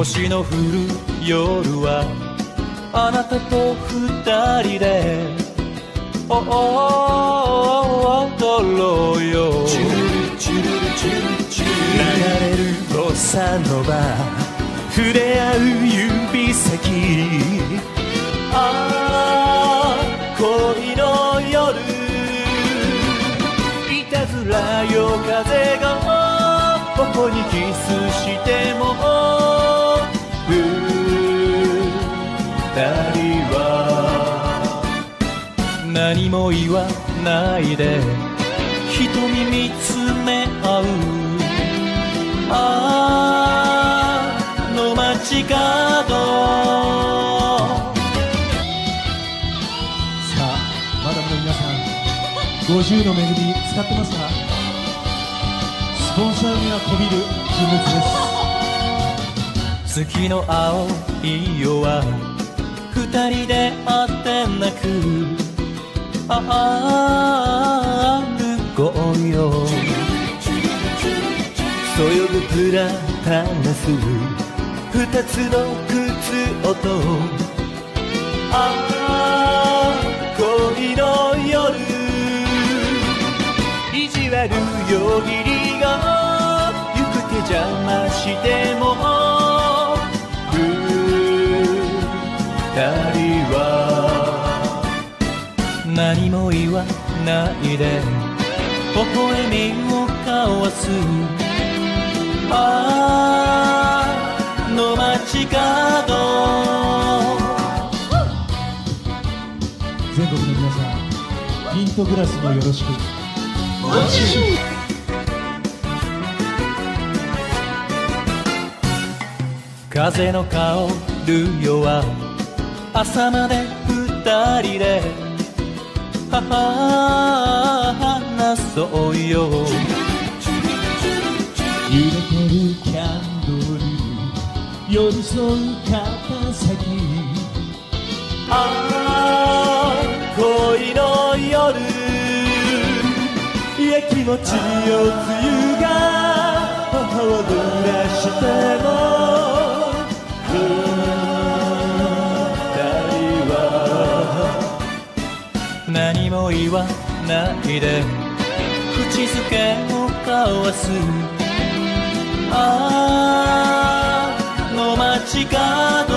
星の降る夜はあなたと二人で。おお踊ろうよ流れるボサノバ触れ合う指先ああ恋の夜いたずらよ風が頬にキスしても何も言わないで瞳見つめ合う。ああの街角。さあマダムの皆さん50の恵み使ってますか？スポンサーにはこびる人物です。月の青い夜は二人で会って泣くあ歩こうよそよぐプラタナス二つの靴音。ああ恋の夜意地悪よぎりが行く手邪魔しても二人は何も言わないで。微笑みを交わす。ああの街角。全国の皆さんピントグラスもよろしく。風の香る夜は朝まで二人で話そうよ揺れてるキャンドル寄り添う肩先ああ恋の夜いやきもちよ梅雨が頬を濡らしても言わないで。口づけを交わす。ああの街角